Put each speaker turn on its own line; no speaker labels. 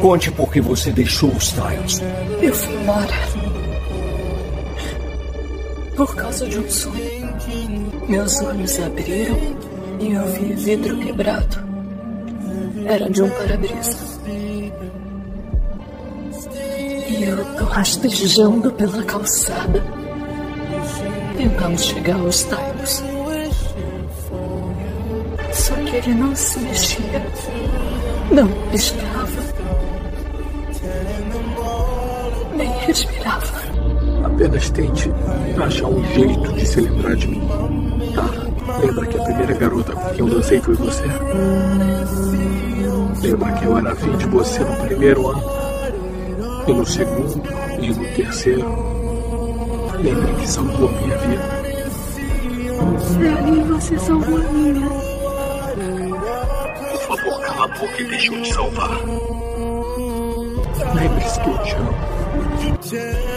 Conte por que você deixou os Tiles.
Eu fui embora. Por causa de um sonho. Meus olhos abriram e eu vi vidro quebrado. Era de um para-brisa. E eu tô rastejando pela calçada. Tentamos chegar aos Tiles. Só que ele não se mexia. Não piscava. Nem respirava.
Apenas tente achar um jeito de se lembrar de mim. Tá? Lembra que a primeira garota com quem eu dancei foi você? Lembra que eu era afim de você no primeiro ano? E no segundo? E no terceiro? Lembra que salvou a minha vida?
Sério, você salvou a minha.
Por favor, cala a boca e deixa eu te salvar. Lembre-se que eu te amo.